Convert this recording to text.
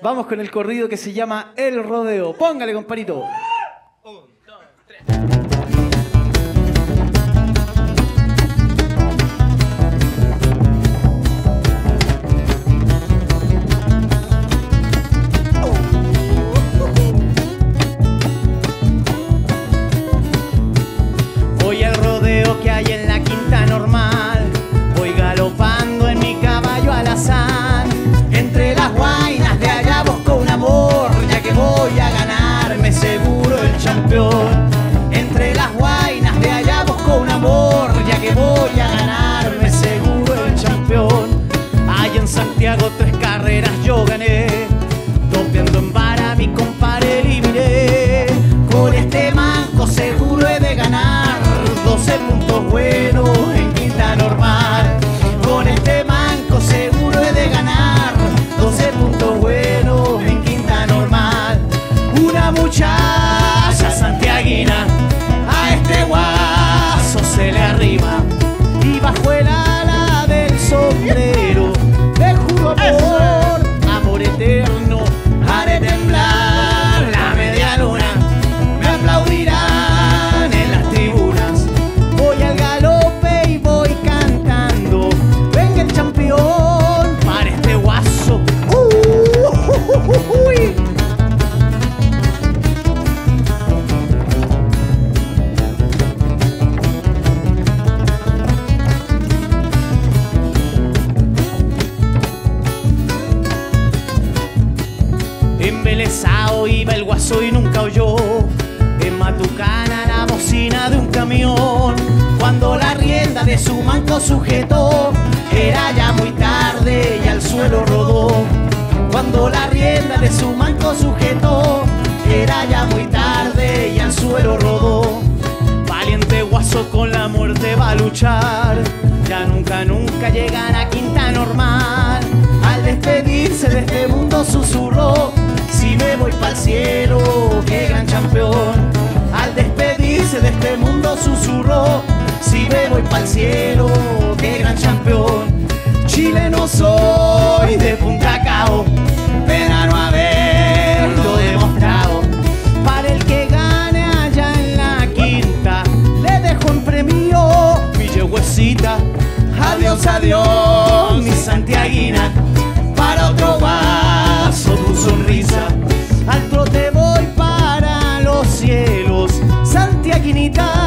Vamos con el corrido que se llama El Rodeo. Póngale, comparito. Voy campeón. Entre las guainas de allá busco un amor, ya que voy a ganarme seguro el campeón. Hay en Santiago tres carreras yo gané, topeando en vara mi compadre eliminé. Con este manco seguro he de ganar 12 puntos buenos en quinta normal. Con este manco seguro he de ganar 12 puntos buenos en quinta normal. Una muchacha y bajo Embelesado iba el guaso y nunca oyó. En Matucana la bocina de un camión Cuando la rienda de su manco sujetó Era ya muy tarde y al suelo rodó. Cuando la rienda de su manco sujetó Era ya muy tarde y al suelo rodó. Valiente guaso con la muerte va a luchar Ya nunca, nunca llegará a quinta normal. Al despedirse de este mundo susurró me voy para el cielo, qué gran campeón. Al despedirse de este mundo susurró, si me voy para el cielo, qué gran campeón. Chileno soy de Punta Cao, verano haberlo demostrado. Para el que gane allá en la quinta, le dejo en premio mi yeguecita. Adiós, adiós, mi santiaguina. infinidad.